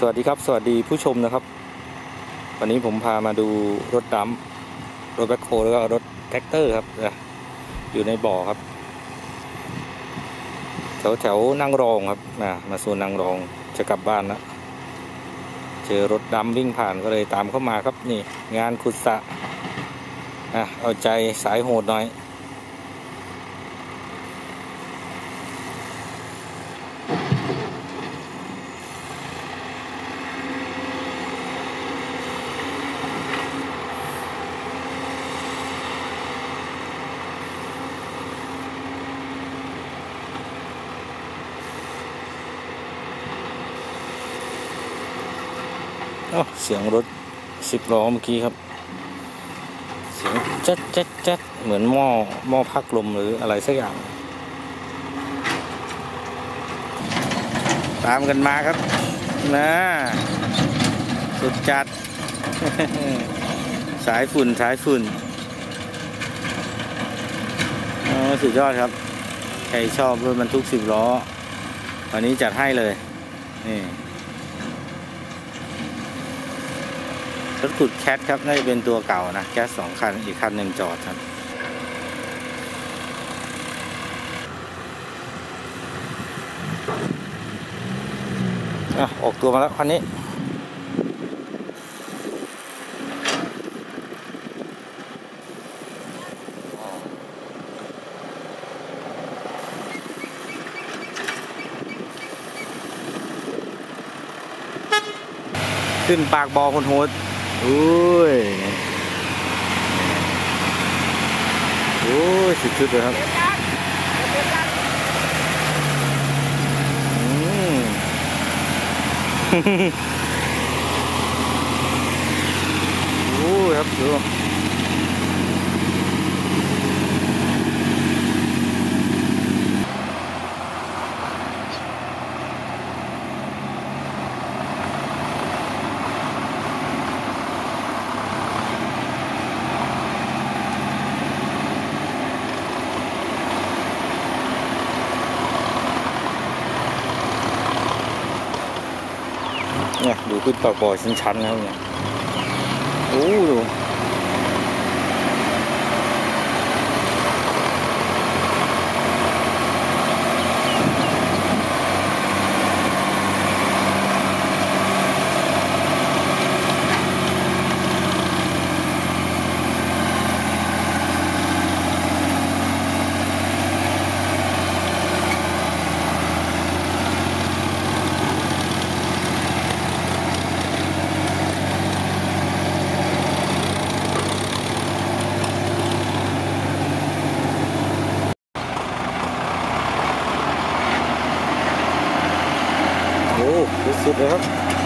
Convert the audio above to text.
สวัสดีครับ สวัสดีผู้ชมนะครับ วันนี้ผมพามาดูรถดั้มรถแบ็คโฮแล้วก็รถแทรกเตอร์ครับอยู่ในบ่อครับ แถวแถวนางรองครับมามาโซนนางรองจะกลับบ้านนะเจอรถดั้มวิ่งผ่านก็เลยตามเข้ามาครับนี่ งานขุดสระอะเอาใจสายโหดหน่อย สียงรถสิบล้อเมื่อกี้ครับ เสียงแจ๊ดแจ๊ดแจ๊ดเหมือนหม้อหม้อพักลมหรืออะไรสักอย่าง ตามกันมาครับนะสุดจัด สายฝุ่นสายฝุ่นสุดยอดครับ ใครชอบรถบรรทุกสิบล้อ วันนี้จัดให้เลย นี่ รถขุดแคทครับน่าจะเป็นตัวเก่านะแคทสองคันอีกคันหนึ่งจอดครับอะออกตัวมาแล้วคันนี้ขึ้นปากบอคนโหด อุ้ยโอ้ยสุดๆเลยครับอืมโอ้ยครับดู เนี่ยดูขึ้นปากบ่อชั้นๆแล้วเนี่ยโอ้ดู โอ้สุด